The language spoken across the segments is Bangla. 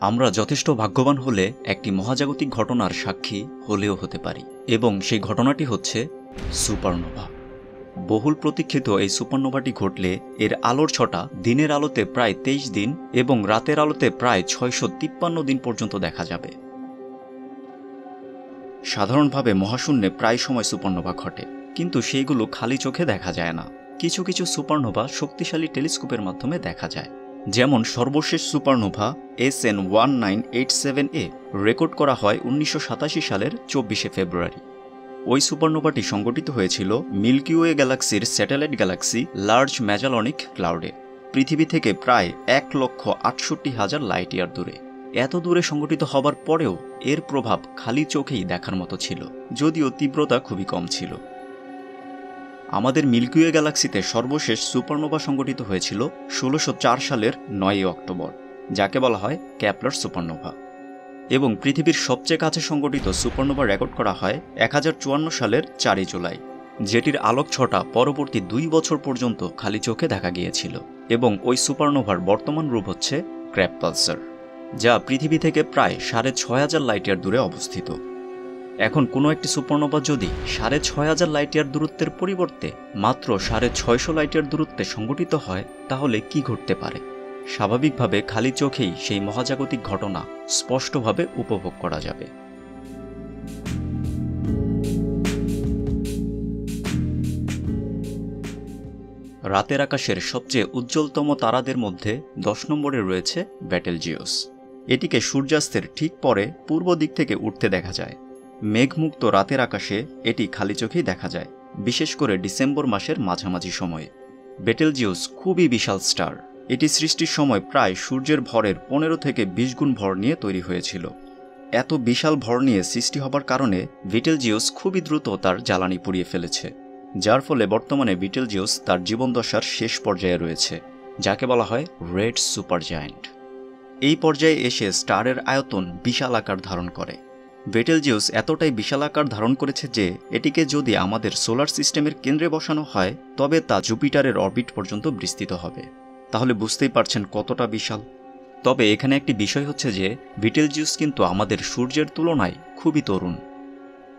আমরা যথেষ্ট ভাগ্যবান হলে একটি মহাজাগতিক ঘটনার সাক্ষী হলেও হতে পারি। এবং সেই ঘটনাটি হচ্ছে সুপারনোভা। বহুল প্রতীক্ষিত এই সুপারনোভাটি ঘটলে এর আলোর ছটা দিনের আলোতে প্রায় তেইশ দিন এবং রাতের আলোতে প্রায় ছয়শো তিপ্পান্ন দিন পর্যন্ত দেখা যাবে। সাধারণভাবে মহাশূন্যে প্রায় সময় সুপারনোভা ঘটে, কিন্তু সেইগুলো খালি চোখে দেখা যায় না। কিছু কিছু সুপারনোভা শক্তিশালী টেলিস্কোপের মাধ্যমে দেখা যায়। যেমন সর্বশেষ supernova S N one nine eight seven A record করা হয় উনিশশো সাতাশি সালের চব্বিশে ফেব্রুয়ারি। ওই সুপারনোভাটি সংগঠিত হয়েছিল মিল্কিওয়ে গ্যালাক্সির স্যাটেলাইট গ্যালাক্সি লার্জ ম্যাজালনিক ক্লাউডে। পৃথিবী থেকে প্রায় এক লক্ষ আটষট্টি হাজার লাইট ইয়ার দূরে। এত দূরে সংগঠিত হবার পরেও এর প্রভাব খালি চোখেই দেখার মতো ছিল, যদিও তীব্রতা খুবই কম ছিল। আমাদের মিল্কিওয়ে গ্যালাক্সিতে সর্বশেষ সুপারনোভা সংগঠিত হয়েছিল ষোলোশো সালের নয়ই অক্টোবর, যাকে বলা হয় ক্যাপলার সুপারনোভা। এবং পৃথিবীর সবচেয়ে কাছে সংগঠিত সুপারনোভা রেকর্ড করা হয় এক হাজার চুয়ান্ন সালের চারই জুলাই, যেটির আলোক ছটা পরবর্তী দুই বছর পর্যন্ত খালি চোখে দেখা গিয়েছিল, এবং ওই সুপারনোভার বর্তমান রূপ হচ্ছে ক্র্যাপ পালসার, যা পৃথিবী থেকে প্রায় সাড়ে ছয় হাজার লাইটিয়ার দূরে অবস্থিত। এখন কোনো একটি সুপারনোভা যদি সাড়ে ছয় হাজার লাইটিয়ার দূরত্বের পরিবর্তে মাত্র সাড়ে ছয়শো লাইটিয়ার দূরত্বে সংগঠিত হয়, তাহলে কি ঘটতে পারে? স্বাভাবিকভাবে খালি চোখেই সেই মহাজাগতিক ঘটনা স্পষ্টভাবে উপভোগ করা যাবে। রাতের আকাশের সবচেয়ে উজ্জ্বলতম তারাদের মধ্যে দশ নম্বরে রয়েছে ব্যাটেলজিওস এটিকে সূর্যাস্তের ঠিক পরে পূর্ব দিক থেকে উঠতে দেখা যায়। মেঘমুক্ত রাতের আকাশে এটি খালি চোখেই দেখা যায়, বিশেষ করে ডিসেম্বর মাসের মাঝামাঝি সময়ে। বেটেলজিউস খুবই বিশাল স্টার। এটি সৃষ্টির সময় প্রায় সূর্যের ভরের পনেরো থেকে বিশ গুণ ভর নিয়ে তৈরি হয়েছিল। এত বিশাল ভর নিয়ে সৃষ্টি হবার কারণে ভিটেলজিউস খুবই দ্রুত তার জ্বালানি পুড়িয়ে ফেলেছে, যার ফলে বর্তমানে ভিটেলজিউস তার জীবনদশার শেষ পর্যায়ে রয়েছে, যাকে বলা হয় রেড সুপার জায়ান্ট এই পর্যায়ে এসে স্টারের আয়তন বিশাল আকার ধারণ করে। বেটেলজিউস এতটাই বিশাল আকার ধারণ করেছে যে, এটিকে যদি আমাদের সোলার সিস্টেমের কেন্দ্রে বসানো হয়, তবে তা জুপিটারের অরবিট পর্যন্ত বিস্তৃত হবে। তাহলে বুঝতেই পারছেন কতটা বিশাল। তবে এখানে একটি বিষয় হচ্ছে যে ভিটেলজিউস কিন্তু আমাদের সূর্যের তুলনায় খুবই তরুণ।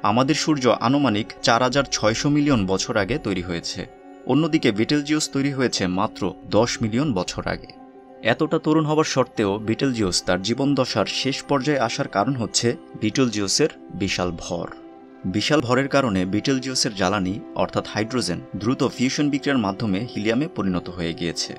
আমাদের সূর্য আনুমানিক চার হাজার ছয়শো মিলিয়ন বছর আগে তৈরি হয়েছে। অন্যদিকে ভিটেলজিউস তৈরি হয়েছে মাত্র দশ মিলিয়ন বছর আগে। এতটা তরুণ হবার সত্ত্বেও বিটেলজিউস তার জীবনদশার শেষ পর্যায়ে আসার কারণ হচ্ছে বিটেলজিউসের বিশাল ভর। বিশাল ভরের কারণে বিটেলজিউসের জ্বালানি, অর্থাৎ হাইড্রোজেন, দ্রুত ফিউশন বিক্রিয়ার মাধ্যমে হিলিয়ামে পরিণত হয়ে গিয়েছে।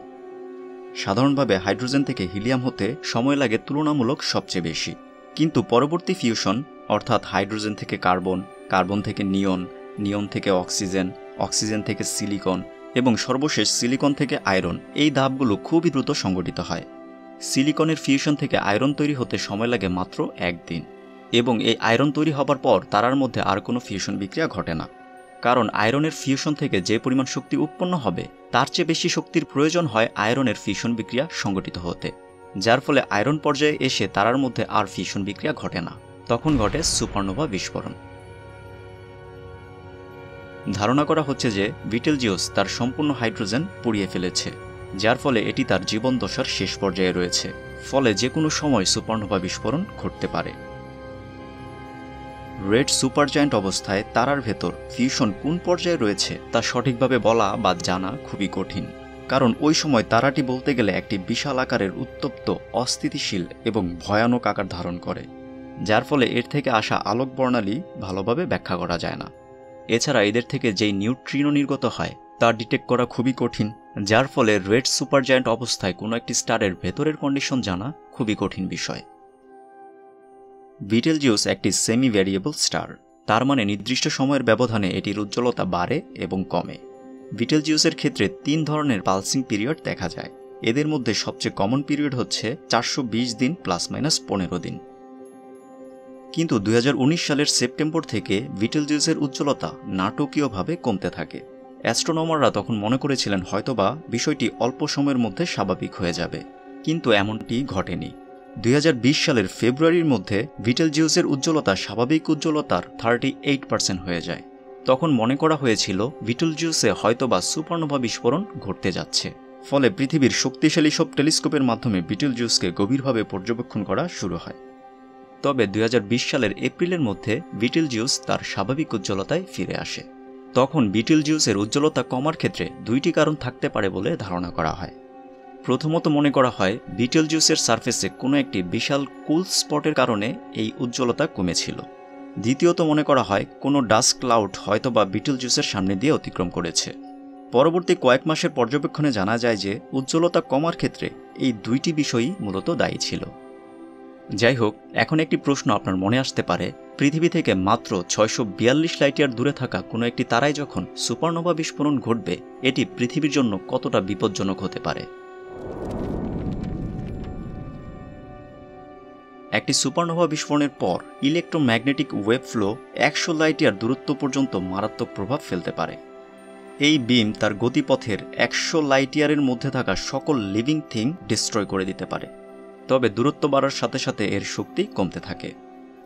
সাধারণভাবে হাইড্রোজেন থেকে হিলিয়াম হতে সময় লাগে তুলনামূলক সবচেয়ে বেশি। কিন্তু পরবর্তী ফিউশন, অর্থাৎ হাইড্রোজেন থেকে কার্বন কার্বন থেকে নিয়ন নিয়ন থেকে অক্সিজেন অক্সিজেন থেকে সিলিকন এবং সর্বশেষ সিলিকন থেকে আয়রন। এই ধাপগুলো খুবই দ্রুত সংগঠিত হয়। সিলিকনের ফিউশন থেকে আয়রন তৈরি হতে সময় লাগে মাত্র একদিন এবং এই আয়রন তৈরি হবার পর তারার মধ্যে আর কোনো ফিউশন বিক্রিয়া ঘটে না। কারণ আয়রনের ফিউশন থেকে যে পরিমাণ শক্তি উৎপন্ন হবে, তার চেয়ে বেশি শক্তির প্রয়োজন হয় আয়রনের ফিউশন বিক্রিয়া সংগঠিত হতে, যার ফলে আয়রন পর্যায়ে এসে তারার মধ্যে আর ফিউশন বিক্রিয়া ঘটে না। তখন ঘটে সুপারনোভা বিস্ফোরণ। ধারণা করা হচ্ছে যে ভিটেলজিওস তার সম্পূর্ণ হাইড্রোজেন পুড়িয়ে ফেলেছে, যার ফলে এটি তার জীবন দশার শেষ পর্যায়ে রয়েছে, ফলে যে কোনো সময় সুপারনোভা বিস্ফোরণ ঘটতে পারে। রেড সুপারজায়েন্ট অবস্থায় তারার ভেতর ফিউশন কোন পর্যায়ে রয়েছে তা সঠিকভাবে বলা বা জানা খুবই কঠিন, কারণ ওই সময় তারাটি বলতে গেলে একটি বিশাল আকারের উত্তপ্ত, অস্থিতিশীল এবং ভয়ানক আকার ধারণ করে, যার ফলে এর থেকে আসা আলোক বর্ণালী ভালোভাবে ব্যাখ্যা করা যায় না। এছাড়া এদের থেকে যেই নিউট্রিনো নির্গত হয়, তা ডিটেক্ট করা খুবই কঠিন, যার ফলে রেড সুপারজায়েন্ট অবস্থায় কোনো একটি স্টারের ভেতরের কন্ডিশন জানা খুবই কঠিন বিষয়। ভিটেলজিউস একটি সেমি ভ্যারিয়েবল স্টার, তার মানে নির্দিষ্ট সময়ের ব্যবধানে এটির উজ্জ্বলতা বাড়ে এবং কমে। ভিটেলজিউসের ক্ষেত্রে তিন ধরনের পালসিং পিরিয়ড দেখা যায়। এদের মধ্যে সবচেয়ে কমন পিরিয়ড হচ্ছে চারশো বিশ দিন প্লাস মাইনাস পনেরো দিন। কিন্তু দুই হাজার উনিশ সালের সেপ্টেম্বর থেকে ভিটেলজিউসের উজ্জ্বলতা নাটকীয়ভাবে কমতে থাকে। অ্যাস্ট্রোনমাররা তখন মনে করেছিলেন হয়তোবা বিষয়টি অল্প সময়ের মধ্যে স্বাভাবিক হয়ে যাবে, কিন্তু এমনটি ঘটেনি। দুই হাজার বিশ সালের ফেব্রুয়ারির মধ্যে ভিটেলজিউসের উজ্জ্বলতা স্বাভাবিক উজ্জ্বলতার থার্টি এইট পার্সেন্ট হয়ে যায়। তখন মনে করা হয়েছিল ভিটেলজিউসে হয়তোবা সুপারনোভা বিস্ফোরণ ঘটতে যাচ্ছে। ফলে পৃথিবীর শক্তিশালী সব টেলিস্কোপের মাধ্যমে বিটেল জুসকে গভীরভাবে পর্যবেক্ষণ করা শুরু হয়। তবে দুই হাজার বিশ সালের এপ্রিলের মধ্যে বিটেল জিউস তার স্বাভাবিক উজ্জ্বলতায় ফিরে আসে। তখন বিটেল জিউসের উজ্জ্বলতা কমার ক্ষেত্রে দুইটি কারণ থাকতে পারে বলে ধারণা করা হয়। প্রথমত মনে করা হয় বিটেল জুসের সারফেসে কোনো একটি বিশাল কুল স্পটের কারণে এই উজ্জ্বলতা কমেছিল। দ্বিতীয়ত মনে করা হয়, কোনো ডাস্ক ক্লাউড হয়তোবা বিটেল জুসের সামনে দিয়ে অতিক্রম করেছে। পরবর্তী কয়েক মাসের পর্যবেক্ষণে জানা যায় যে, উজ্জ্বলতা কমার ক্ষেত্রে এই দুইটি বিষয়ই মূলত দায়ী ছিল। যাই হোক, এখন একটি প্রশ্ন আপনার মনে আসতে পারে। পৃথিবী থেকে মাত্র ছয়শো বিয়াল্লিশ লাইটিয়ার দূরে থাকা কোনো একটি তারায় যখন সুপারনোভা বিস্ফোরণ ঘটবে, এটি পৃথিবীর জন্য কতটা বিপজ্জনক হতে পারে? একটি সুপারনোভা বিস্ফোরণের পর ইলেকট্রোম্যাগনেটিক ওয়েব ফ্লো একশো লাইটিয়ার দূরত্ব পর্যন্ত মারাত্মক প্রভাব ফেলতে পারে। এই বিম তার গতিপথের একশো লাইটিয়ারের মধ্যে থাকা সকল লিভিং থিং ডিস্ট্রয় করে দিতে পারে। তবে দূরত্ব বাড়ার সাথে সাথে এর শক্তি কমতে থাকে।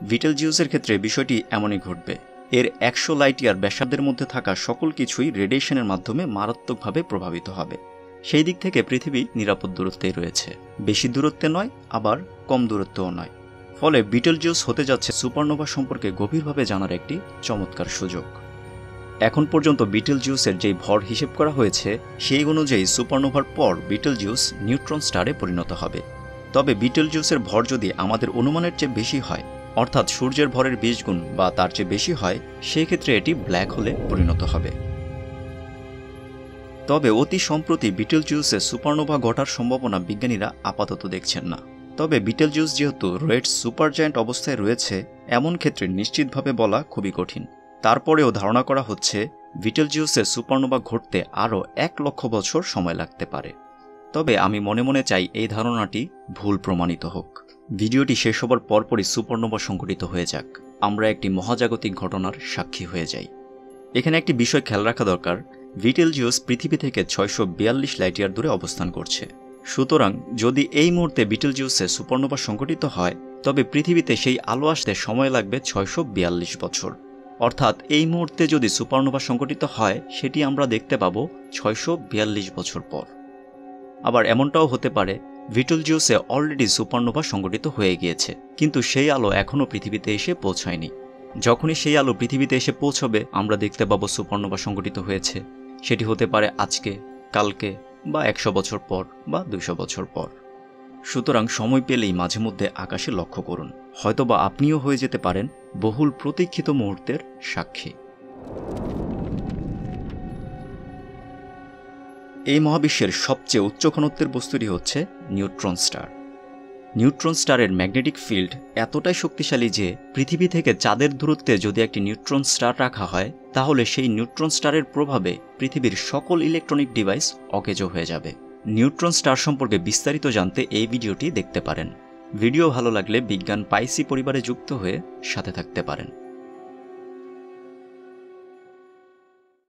ভিটেল জিউসের ক্ষেত্রে বিষয়টি এমনই ঘটবে। এর একশো লাইটিয়ার ব্যাসার্ধের মধ্যে থাকা সকল কিছুই রেডিয়েশনের মাধ্যমে মারাত্মকভাবে প্রভাবিত হবে। সেই দিক থেকে পৃথিবী নিরাপদ দূরত্বেই রয়েছে। বেশি দূরত্বে নয়, আবার কম দূরত্বও নয়। ফলে বিটেল জিউস হতে যাচ্ছে সুপারনোভা সম্পর্কে গভীরভাবে জানার একটি চমৎকার সুযোগ। এখন পর্যন্ত বিটেল জিউসের যেই ভর হিসেব করা হয়েছে, সেই অনুযায়ী সুপারনোভার পর বিটেল জিউস নিউট্রন স্টারে পরিণত হবে। তবে বিটেল জুসের ভর যদি আমাদের অনুমানের চেয়ে বেশি হয়, অর্থাৎ সূর্যের ভরের বিশ গুণ বা তার চেয়ে বেশি হয় সেই ক্ষেত্রে এটি ব্ল্যাক হোলে পরিণত হবে। তবে অতি সম্প্রতি বিটেল জিউসে সুপারনোভা ঘটার সম্ভাবনা বিজ্ঞানীরা আপাতত দেখছেন না। তবে বিটেল জিউস যেহেতু রেড সুপার জায়েন্ট অবস্থায় রয়েছে, এমন ক্ষেত্রে নিশ্চিতভাবে বলা খুবই কঠিন। তারপরেও ধারণা করা হচ্ছে, বিটেল জিউসে সুপারনোভা ঘটতে আরও এক লক্ষ বছর সময় লাগতে পারে। তবে আমি মনে মনে চাই এই ধারণাটি ভুল প্রমাণিত হোক। ভিডিওটি শেষ হবার পরপরই সুপারনোভা সংঘটিত হয়ে যাক। আমরা একটি মহাজাগতিক ঘটনার সাক্ষী হয়ে যাই। এখানে একটি বিষয় খেয়াল রাখা দরকার। ভিটেল জিওস পৃথিবী থেকে ছয়শো বিয়াল্লিশ লাইটিয়ার দূরে অবস্থান করছে। সুতরাং যদি এই মুহূর্তে বিটেল জিউসে সুপর্ণবা সংঘটিত হয়, তবে পৃথিবীতে সেই আলো আসতে সময় লাগবে ছয়শো বিয়াল্লিশ বছর। অর্থাৎ এই মুহূর্তে যদি সুপারনোভা সংঘটিত হয়, সেটি আমরা দেখতে পাব ছয়শো বিয়াল্লিশ বছর পর। আবার এমনটাও হতে পারে ভিটল জিউসে অলরেডি সুপারনোভা সংগঠিত হয়ে গিয়েছে, কিন্তু সেই আলো এখনও পৃথিবীতে এসে পৌঁছায়নি। যখনই সেই আলো পৃথিবীতে এসে পৌঁছবে, আমরা দেখতে পাবো সুপারনোভা সংগঠিত হয়েছে। সেটি হতে পারে আজকে, কালকে, বা একশো বছর পর, বা দুশো বছর পর। সুতরাং সময় পেলেই মাঝে মধ্যে আকাশে লক্ষ্য করুন। হয়তোবা আপনিও হয়ে যেতে পারেন বহুল প্রতীক্ষিত মুহূর্তের সাক্ষী। এই মহাবিশ্বের সবচেয়ে উচ্চ ঘনত্বের বস্তুটি হচ্ছে নিউট্রন স্টার। নিউট্রন স্টারের ম্যাগনেটিক ফিল্ড এতটাই শক্তিশালী যে পৃথিবী থেকে চাঁদের দূরত্বে যদি একটি নিউট্রন স্টার রাখা হয়, তাহলে সেই নিউট্রন স্টারের প্রভাবে পৃথিবীর সকল ইলেকট্রনিক ডিভাইস অকেজো হয়ে যাবে। নিউট্রন স্টার সম্পর্কে বিস্তারিত জানতে এই ভিডিওটি দেখতে পারেন। ভিডিও ভালো লাগলে বিজ্ঞান পাইসি পরিবারে যুক্ত হয়ে সাথে থাকতে পারেন।